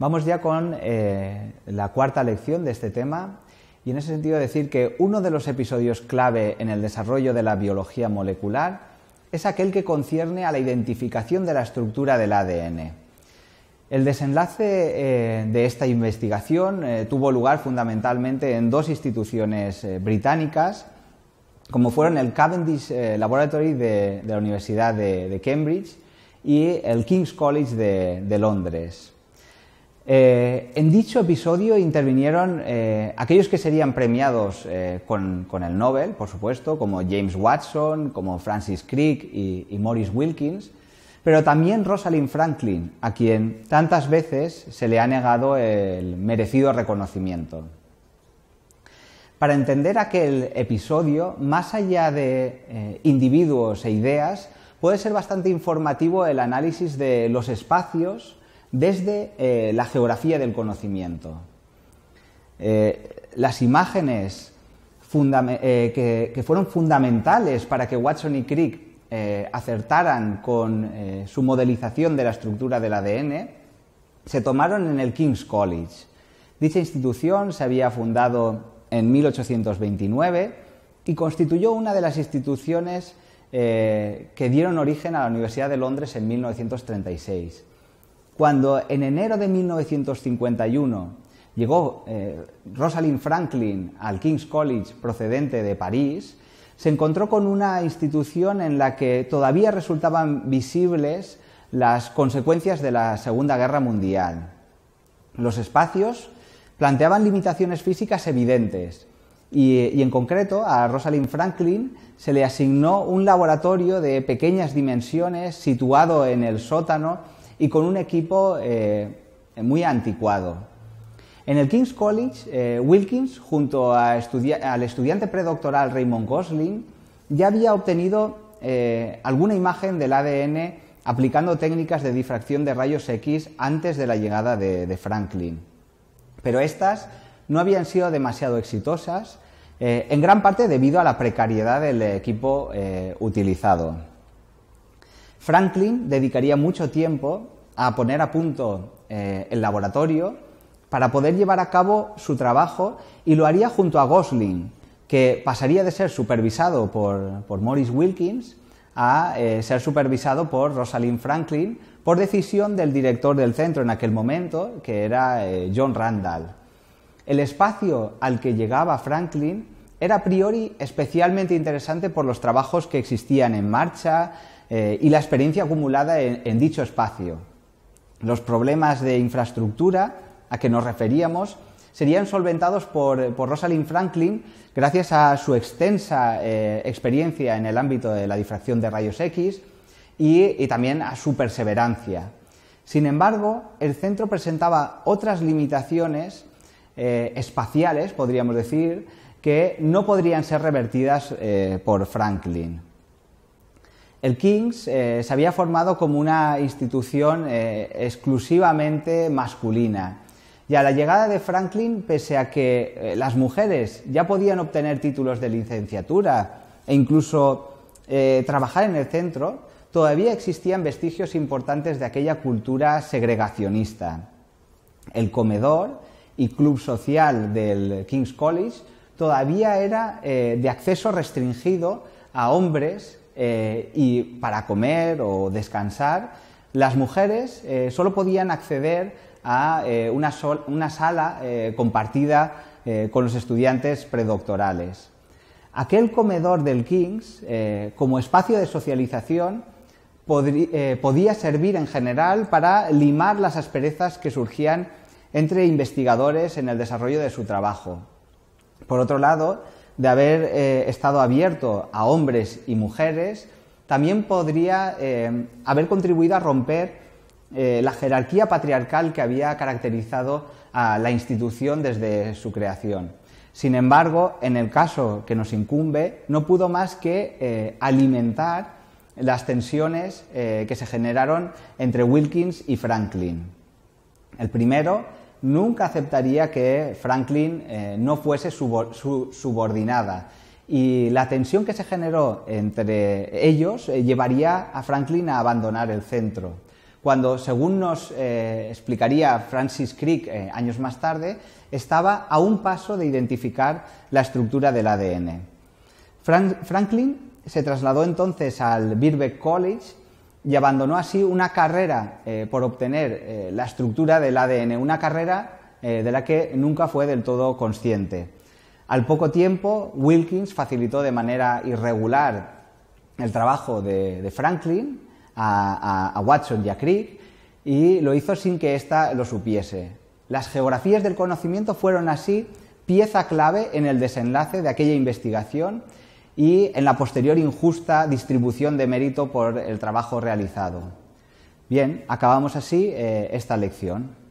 Vamos ya con eh, la cuarta lección de este tema y en ese sentido decir que uno de los episodios clave en el desarrollo de la biología molecular es aquel que concierne a la identificación de la estructura del ADN. El desenlace eh, de esta investigación eh, tuvo lugar fundamentalmente en dos instituciones británicas, como fueron el Cavendish Laboratory de, la Universidad de, Cambridge y el King's College de Londres. Eh, en dicho episodio intervinieron eh, aquellos que serían premiados eh, con, el Nobel, por supuesto, como James Watson, como Francis Crick y, y, Maurice Wilkins, pero también Rosalind Franklin, a quien tantas veces se le ha negado el merecido reconocimiento. Para entender aquel episodio, más allá de individuos e ideas, puede ser bastante informativo el análisis de los espacios, desde eh, la geografía del conocimiento. Eh, las imágenes eh, que, fueron fundamentales para que Watson y Crick acertaran con su modelización de la estructura del ADN se tomaron en el King's College. Dicha institución se había fundado en 1829 y constituyó una de las instituciones que dieron origen a la Universidad de Londres en 1936. Cuando en enero de 1951 llegó eh, Rosalind Franklin al King's College procedente de París, se encontró con una institución en la que todavía resultaban visibles las consecuencias de la Segunda Guerra Mundial. Los espacios planteaban limitaciones físicas evidentes y, y, en concreto a Rosalind Franklin se le asignó un laboratorio de pequeñas dimensiones situado en el sótano y con un equipo eh, muy anticuado. En el King's College, eh, Wilkins, junto al estudiante predoctoral Raymond Gosling, ya había obtenido eh, alguna imagen del ADN aplicando técnicas de difracción de rayos X antes de la llegada de, Franklin. Pero estas no habían sido demasiado exitosas, en gran parte debido a la precariedad del equipo utilizado. Franklin dedicaría mucho tiempo a poner a punto eh, el laboratorio para poder llevar a cabo su trabajo y lo haría junto a Gosling, que pasaría de ser supervisado por, Maurice Wilkins a eh, ser supervisado por Rosalind Franklin por decisión del director del centro en aquel momento, que era eh, John Randall. El espacio al que llegaba Franklin era a priori especialmente interesante por los trabajos que existían en marcha, y la experiencia acumulada en, dicho espacio. Los problemas de infraestructura a que nos referíamos serían solventados por, Rosalind Franklin gracias a su extensa eh, experiencia en el ámbito de la difracción de rayos X y, también a su perseverancia. Sin embargo, el centro presentaba otras limitaciones eh, espaciales, podríamos decir, que no podrían ser revertidas por Franklin. El King's eh, se había formado como una institución eh, exclusivamente masculina. Y a la llegada de Franklin, pese a que eh, las mujeres ya podían obtener títulos de licenciatura e incluso trabajar en el centro, todavía existían vestigios importantes de aquella cultura segregacionista. El comedor y club social del King's College todavía era de acceso restringido a hombres eh, y para comer o descansar, las mujeres eh, solo podían acceder a eh, una, sala compartida con los estudiantes predoctorales. Aquel comedor del King's, como espacio de socialización, podía servir en general para limar las asperezas que surgían entre investigadores en el desarrollo de su trabajo. Por otro lado, de haber eh, estado abierto a hombres y mujeres, también podría eh, haber contribuido a romper eh, la jerarquía patriarcal que había caracterizado a la institución desde su creación. Sin embargo, en el caso que nos incumbe, no pudo más que alimentar las tensiones que se generaron entre Wilkins y Franklin. El primero nunca aceptaría que Franklin eh, no fuese su, subordinada. Y la tensión que se generó entre ellos eh, llevaría a Franklin a abandonar el centro. cuando, según nos eh, explicaría Francis Crick años más tarde, estaba a un paso de identificar la estructura del ADN. Franklin se trasladó entonces al Birkbeck College y abandonó así una carrera eh, por obtener la estructura del ADN, una carrera de la que nunca fue del todo consciente. Al poco tiempo, Wilkins facilitó de manera irregular el trabajo de Franklin a, Watson y a Crick y lo hizo sin que ésta lo supiese. Las geografías del conocimiento fueron así pieza clave en el desenlace de aquella investigación y en la posterior injusta distribución de mérito por el trabajo realizado. Bien, acabamos así eh, esta lección.